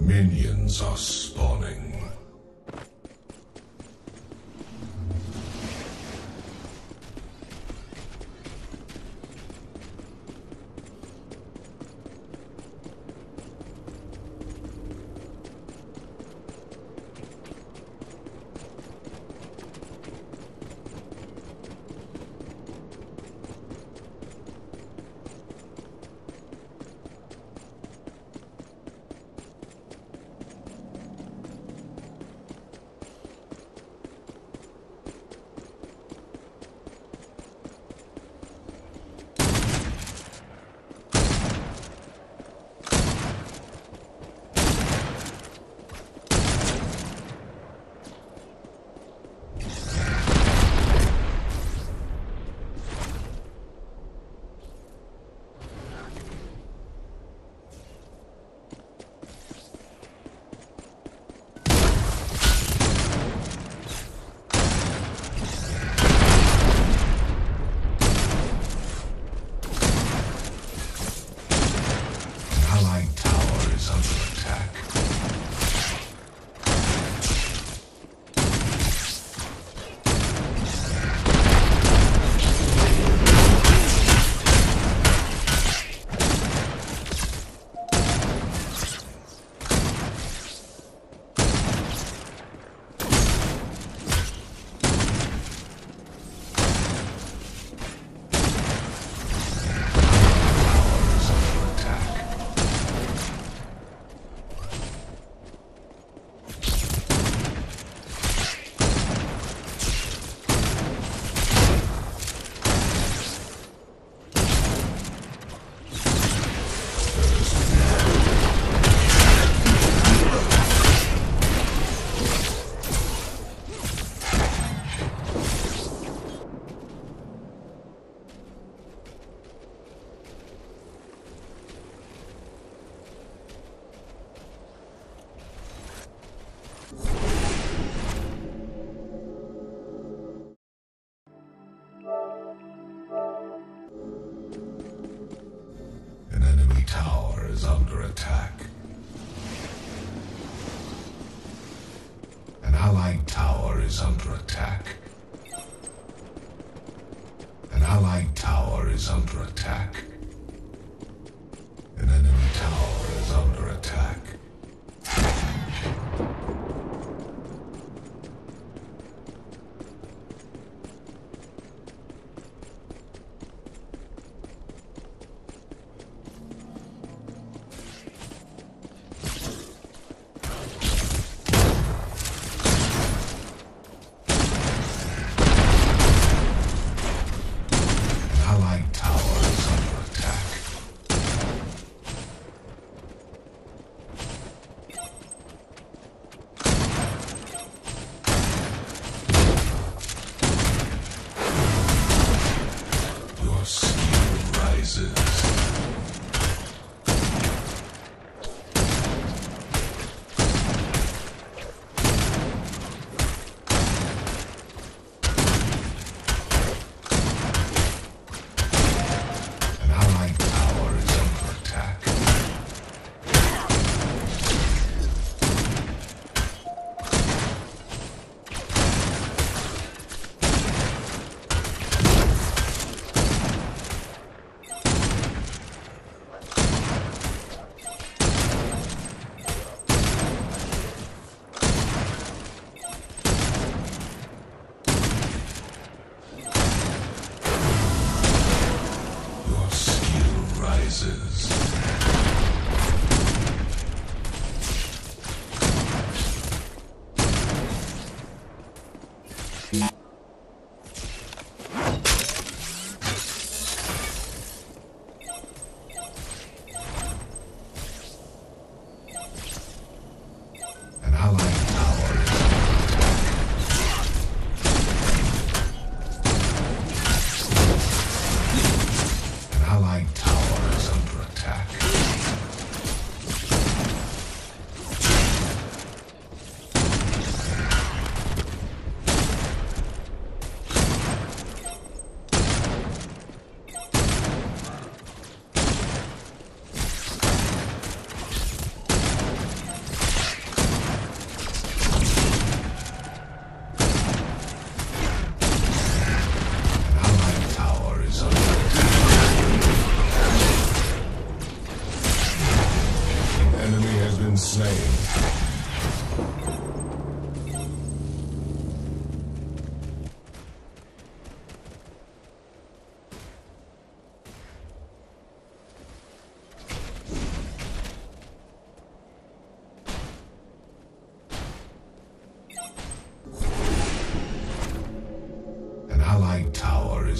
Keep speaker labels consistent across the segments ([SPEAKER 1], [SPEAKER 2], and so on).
[SPEAKER 1] Minions are spawning.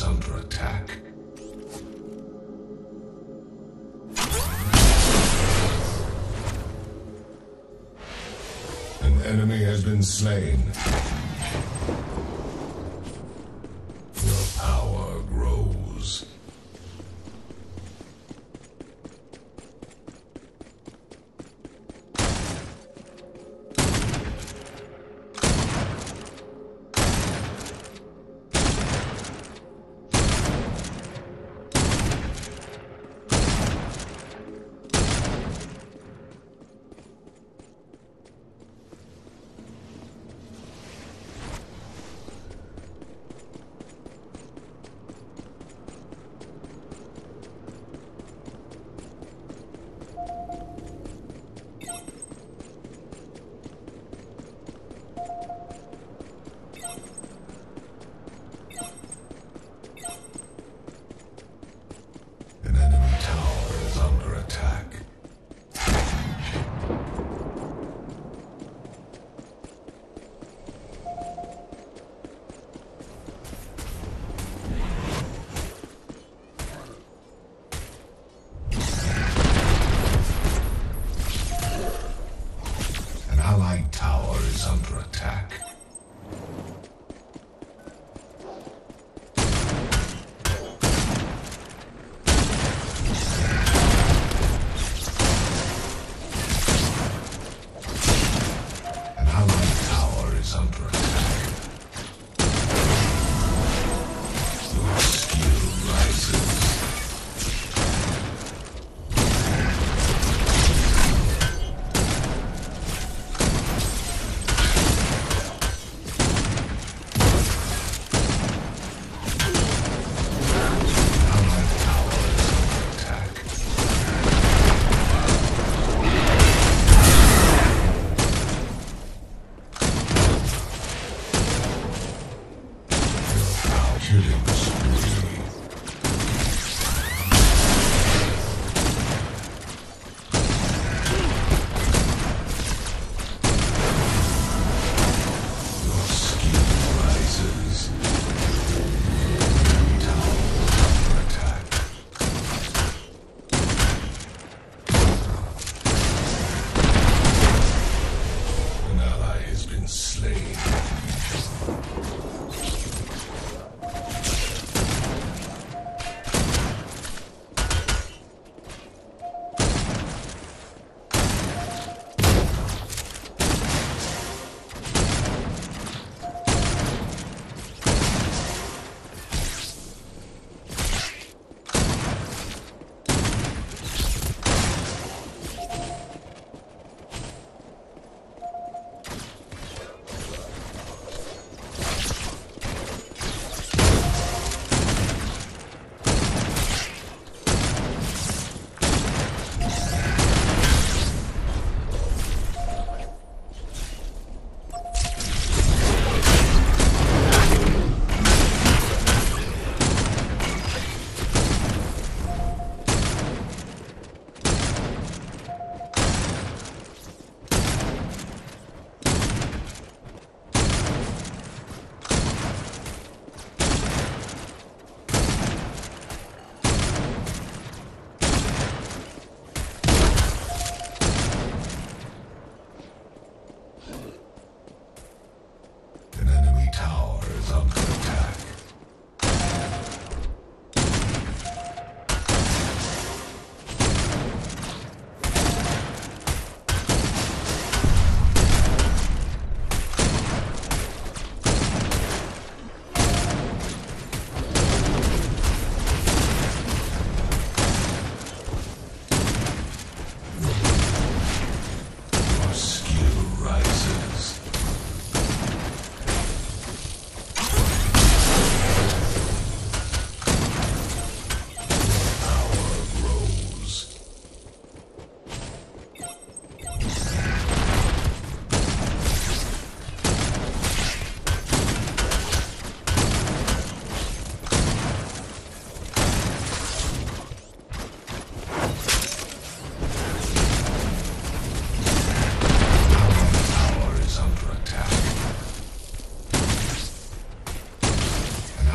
[SPEAKER 1] Is under attack. An enemy has been slain. been slain.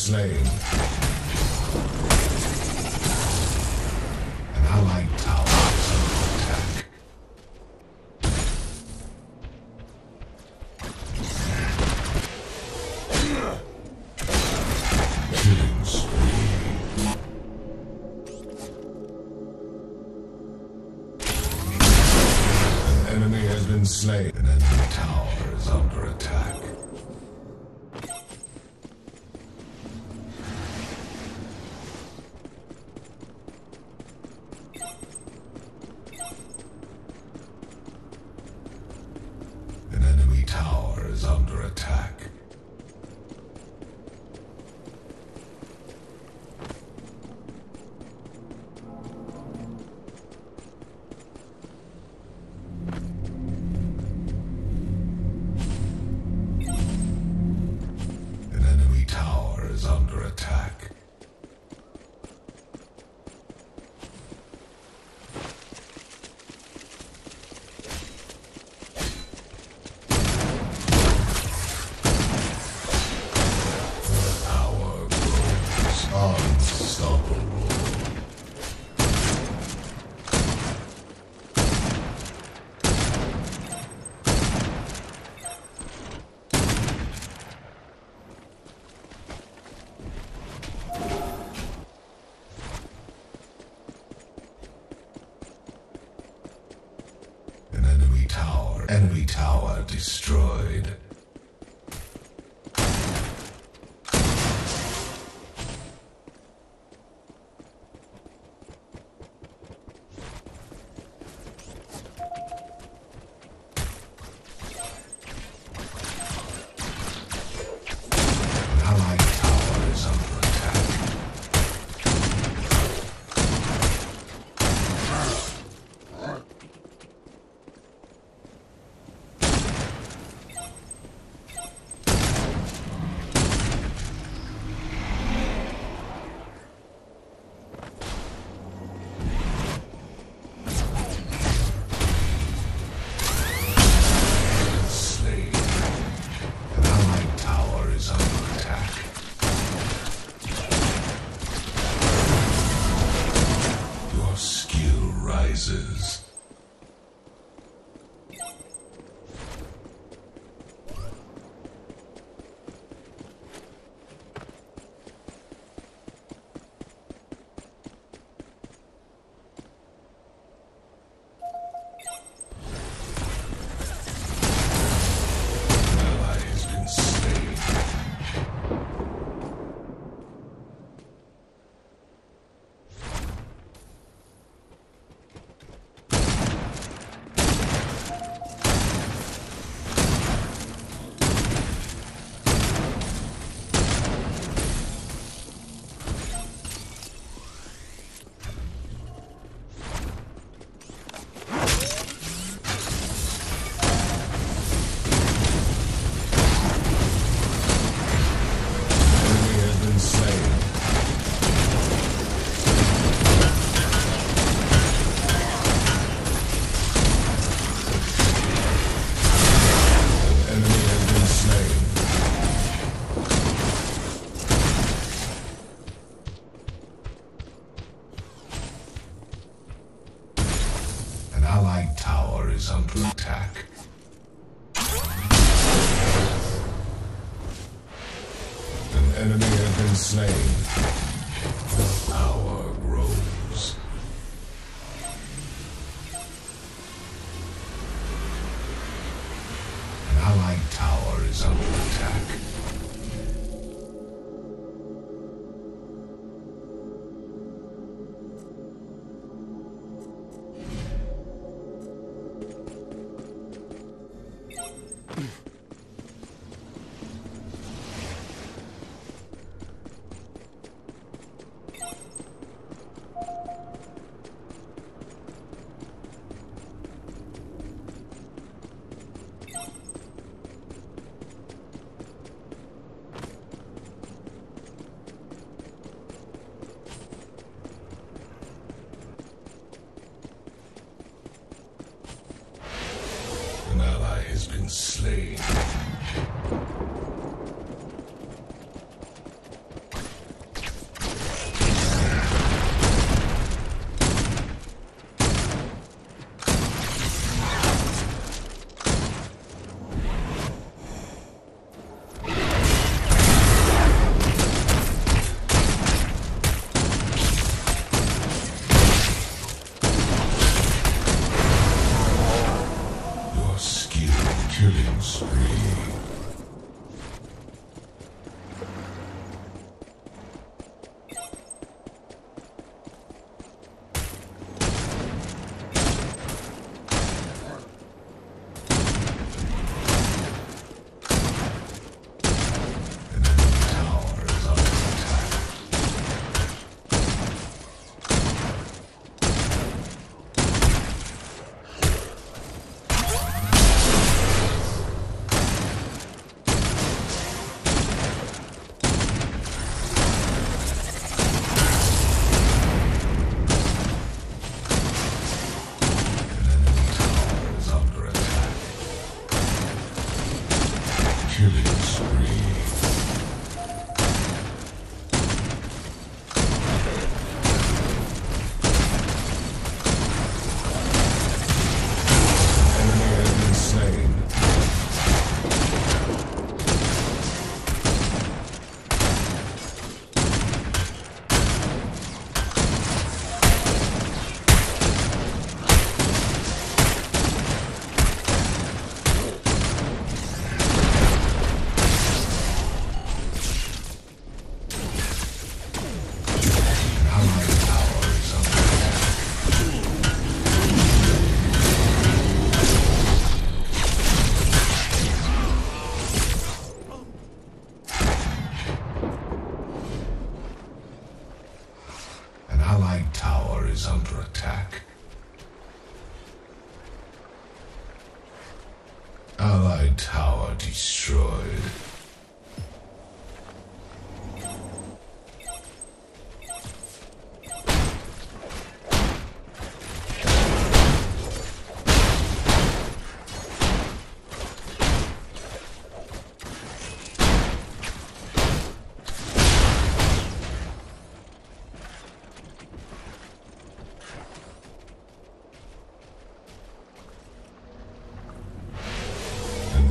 [SPEAKER 1] slain. An allied tower is under attack. An enemy has been slain. Enemy tower destroyed. allied tower is under attack. An enemy has been slain. The power grows. An allied tower is under attack.